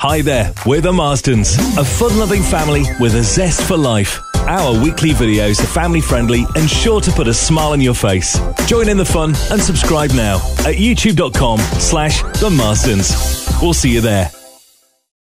Hi there, we're the Marsdens, a fun loving family with a zest for life. Our weekly videos are family friendly and sure to put a smile on your face. Join in the fun and subscribe now at youtube.com slash the Marsdens. We'll see you there.